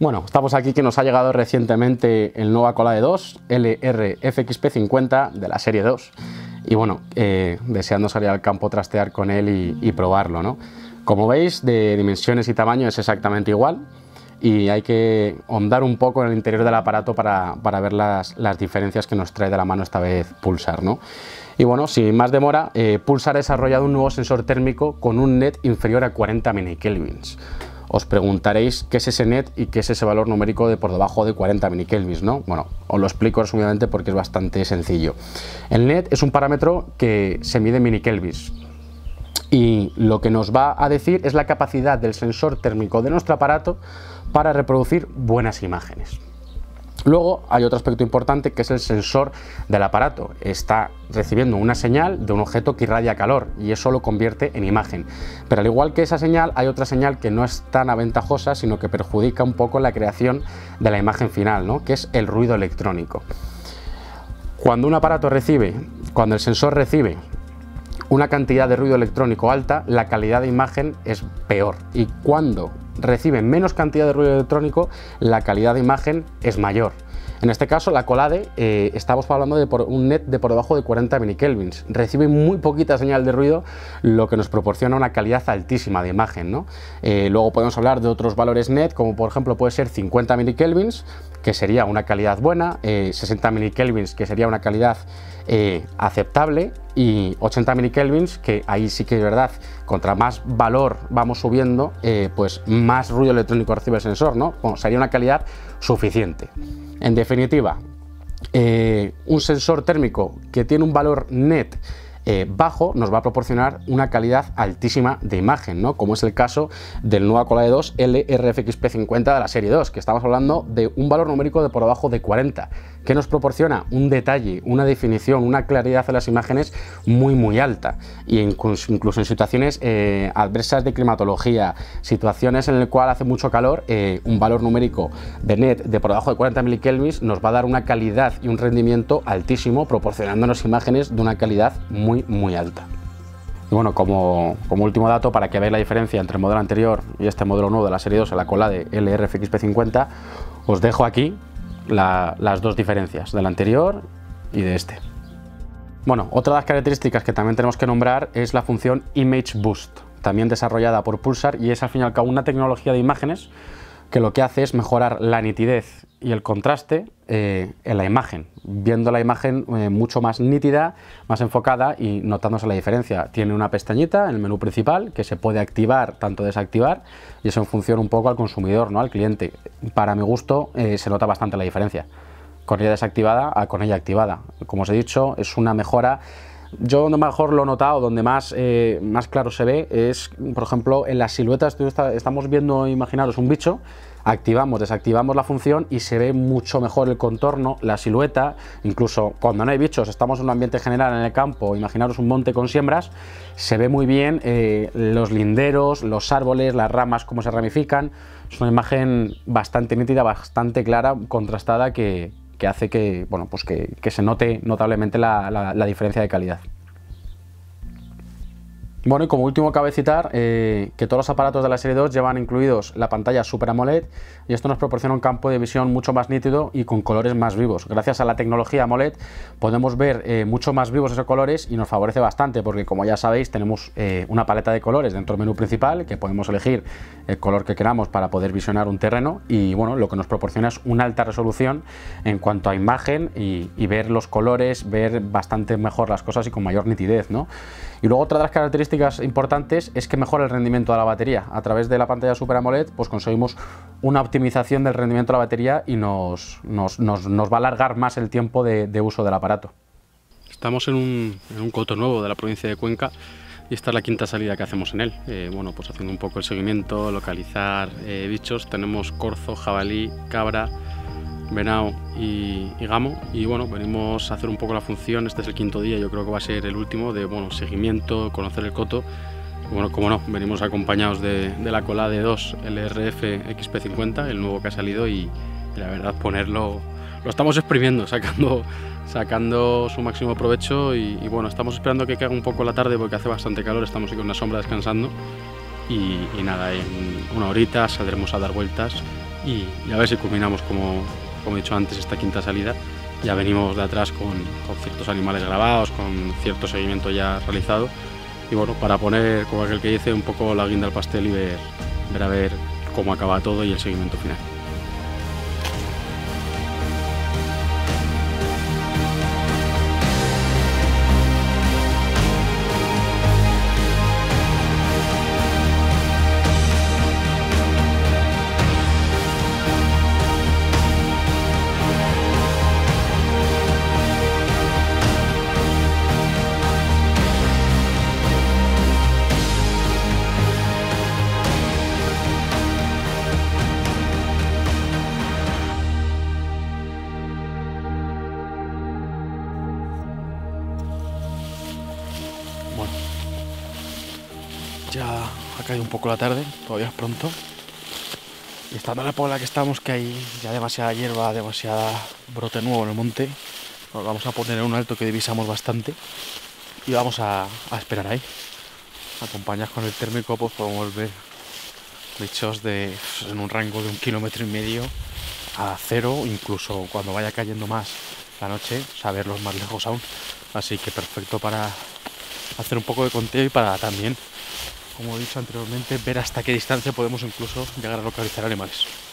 Bueno, estamos aquí que nos ha llegado recientemente el nuevo Acolade 2 LR-FXP50 de la serie 2 y bueno, eh, deseando salir al campo, trastear con él y, probarlo. ¿no? Como veis, de dimensiones y tamaño es exactamente igual y hay que hondar un poco en el interior del aparato para, ver las, diferencias que nos trae de la mano esta vez Pulsar. ¿no? Y bueno, sin más demora, eh, Pulsar ha desarrollado un nuevo sensor térmico con un net inferior a 40 minikelvins. Os preguntaréis qué es ese net y qué es ese valor numérico de por debajo de 40 minikelvins, ¿no? Bueno, os lo explico resumidamente porque es bastante sencillo. El net es un parámetro que se mide en minikelvins, y lo que nos va a decir es la capacidad del sensor térmico de nuestro aparato para reproducir buenas imágenes. Luego hay otro aspecto importante que es el sensor del aparato. Está recibiendo una señal de un objeto que irradia calor y eso lo convierte en imagen. Pero al igual que esa señal hay otra señal que no es tan aventajosa sino que perjudica un poco la creación de la imagen final, ¿no? que es el ruido electrónico. Cuando un aparato recibe, cuando el sensor recibe una cantidad de ruido electrónico alta, la calidad de imagen es peor. Y cuando reciben menos cantidad de ruido electrónico, la calidad de imagen es mayor. En este caso, la Colade, eh, estamos hablando de un net de por debajo de 40 minikelvins. Recibe muy poquita señal de ruido, lo que nos proporciona una calidad altísima de imagen. Eh, luego podemos hablar de otros valores net, como por ejemplo puede ser 50 minikelvins, que sería una calidad buena, 60 eh, minikelvins, que sería una calidad aceptable, y 80 minikelvins, que ahí sí que es verdad, contra más valor vamos subiendo, pues más ruido electrónico recibe el sensor, ¿no? sería una calidad suficiente. En definitiva, eh, un sensor térmico que tiene un valor net eh, bajo nos va a proporcionar una calidad altísima de imagen, ¿no? como es el caso del nuevo Colade 2 LRFXP50 de la serie 2, que estamos hablando de un valor numérico de por debajo de 40, que nos proporciona un detalle, una definición, una claridad en las imágenes muy muy alta, y incluso, en situaciones eh, adversas de climatología, situaciones en las cuales hace mucho calor, eh, un valor numérico de net de por debajo de 40 milikelvins nos va a dar una calidad y un rendimiento altísimo, proporcionándonos imágenes de una calidad muy muy, alta. Bueno, como, último dato, para que veáis la diferencia entre el modelo anterior y este modelo nuevo de la serie 2 en la cola de LRFXP50, os dejo aquí las dos diferencias, del anterior y de este. Bueno, otra de las características que también tenemos que nombrar es la función Image Boost, también desarrollada por Pulsar y es al fin y al cabo una tecnología de imágenes que lo que hace es mejorar la nitidez y el contraste eh, en la imagen, viendo la imagen eh, mucho más nítida, más enfocada y notándose la diferencia. Tiene una pestañita en el menú principal que se puede activar, tanto desactivar, y eso en función un poco al consumidor, ¿no? al cliente. Para mi gusto eh, se nota bastante la diferencia, con ella desactivada a con ella activada. Como os he dicho, es una mejora yo donde mejor lo he notado, donde más, más claro se ve, es, por ejemplo, en las siluetas, estamos viendo, imaginaros, un bicho, activamos, desactivamos la función y se ve mucho mejor el contorno, la silueta, incluso cuando no hay bichos, estamos en un ambiente general en el campo, imaginaros un monte con siembras, se ve muy bien eh, los linderos, los árboles, las ramas, cómo se ramifican, es una imagen bastante nítida, bastante clara, contrastada, que, hace que, bueno, pues que, se note notablemente la diferencia de calidad. Bueno, y como último cabe citar eh, que todos los aparatos de la serie 2 llevan incluidos la pantalla Super AMOLED y esto nos proporciona un campo de visión mucho más nítido y con colores más vivos. Gracias a la tecnología AMOLED podemos ver eh, mucho más vivos esos colores y nos favorece bastante porque como ya sabéis tenemos eh, una paleta de colores dentro del menú principal que podemos elegir el color que queramos para poder visionar un terreno y bueno, lo que nos proporciona es una alta resolución en cuanto a imagen y, y ver los colores, ver bastante mejor las cosas y con mayor nitidez. ¿no? Y luego otra de las características importantes es que mejora el rendimiento de la batería. A través de la pantalla Super AMOLED pues conseguimos una optimización del rendimiento de la batería y nos, nos, va a alargar más el tiempo de, uso del aparato. Estamos en un, en un, coto nuevo de la provincia de Cuenca y esta es la quinta salida que hacemos en él. Eh, bueno, pues haciendo un poco el seguimiento, localizar eh, bichos. Tenemos corzo, jabalí, cabra, venado y, gamo. Y bueno, venimos a hacer un poco la función, este es el quinto día, yo creo que va a ser el último, de bueno, seguimiento, conocer el coto. Bueno, como no, venimos acompañados de, la cola de 2 LRF XP50, el nuevo que ha salido y, la verdad ponerlo, lo estamos exprimiendo, sacando, sacando su máximo provecho. Y, bueno, estamos esperando que caiga un poco la tarde porque hace bastante calor, estamos aquí con una sombra descansando. Y, y nada, en una horita saldremos a dar vueltas y, a ver si culminamos, como, como he dicho antes, esta quinta salida. Ya venimos de atrás con, ciertos animales grabados, con cierto seguimiento ya realizado. Y bueno, para poner, como aquel que dice, un poco la guinda al pastel y ver, ver a ver cómo acaba todo y el seguimiento final. Ya ha caído un poco la tarde, todavía es pronto. Y estando en la época que estamos, que hay ya demasiada hierba, demasiada brote nuevo en el monte, nos vamos a poner en un alto que divisamos bastante y vamos a, esperar ahí. Acompañados con el térmico, pues podemos ver bichos de, en un rango de un kilómetro y medio a cero, incluso cuando vaya cayendo más la noche, saberlos más lejos aún. Así que perfecto para hacer un poco de conteo y para también como he dicho anteriormente, ver hasta qué distancia podemos incluso llegar a localizar animales.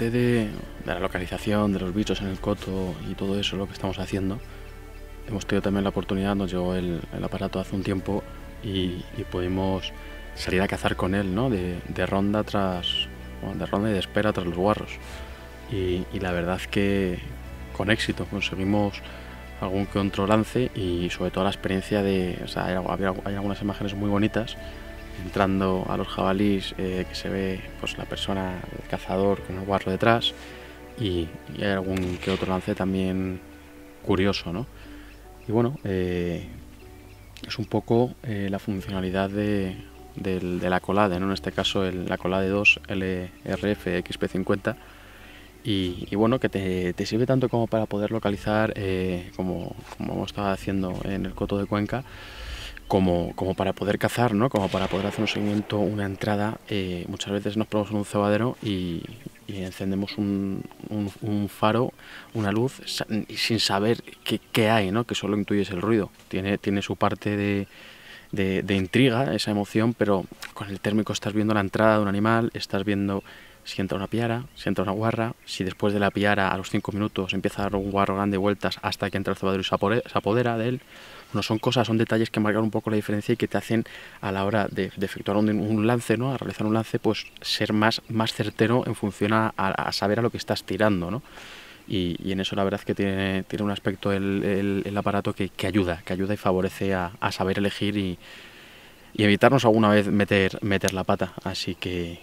Aparte de, la localización, de los bichos en el coto y todo eso, lo que estamos haciendo, hemos tenido también la oportunidad, nos llegó el, aparato hace un tiempo y, pudimos salir a cazar con él, ¿no? De, ronda tras, de ronda y de espera tras los guarros. Y, la verdad que con éxito conseguimos algún que otro lance y sobre todo la experiencia de, o sea, hay, hay algunas imágenes muy bonitas entrando a los jabalís eh, que se ve pues la persona, el cazador con el guarro detrás y, hay algún que otro lance también curioso, ¿no? Y bueno, eh, es un poco eh, la funcionalidad de, la colade, ¿no? en este caso el, la colade 2 LRF XP50 y, bueno, que te, sirve tanto como para poder localizar, como, como hemos estado haciendo en el coto de Cuenca, como, como, para poder cazar, ¿no? como para poder hacer un seguimiento, una entrada. Eh, muchas veces nos ponemos en un cebadero y, encendemos un, faro, una luz, sin saber qué, hay, ¿no? que solo intuyes el ruido. Tiene, tiene su parte de, de, intriga, esa emoción, pero con el térmico estás viendo la entrada de un animal, estás viendo si entra una piara, si entra una guarra, si después de la piara a los cinco minutos empieza a dar un guarro grande vueltas hasta que entra el cebadero y se apodera de él no son cosas, son detalles que marcan un poco la diferencia y que te hacen a la hora de, efectuar un, lance, ¿no? a realizar un lance, pues ser más, más certero en función a, saber a lo que estás tirando. ¿no? Y, en eso la verdad es que tiene, tiene un aspecto el, el, aparato que, que, ayuda, que ayuda y favorece a, a saber elegir y, y, evitarnos alguna vez meter, meter la pata. Así que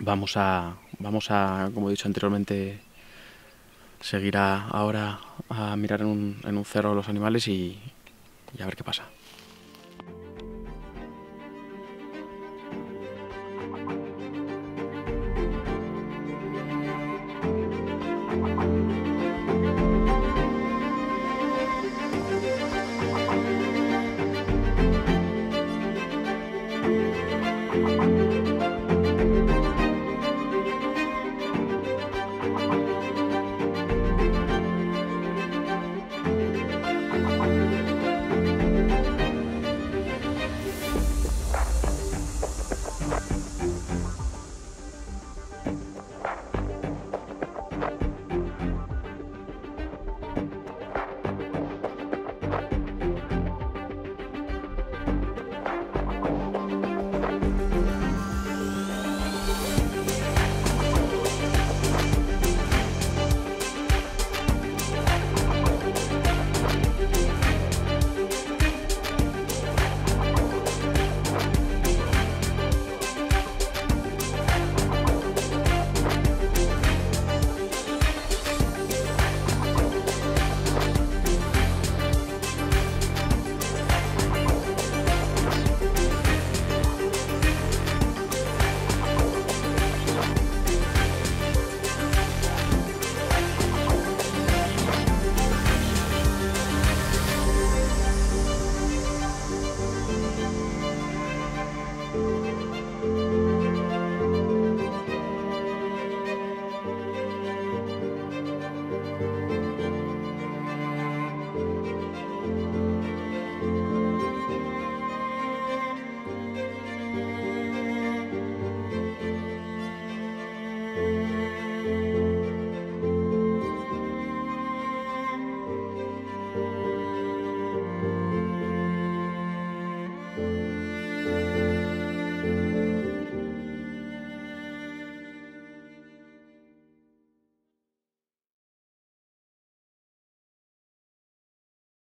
vamos a, vamos a, como he dicho anteriormente, seguir ahora a mirar en un, en un cerro los animales y, y a ver qué pasa.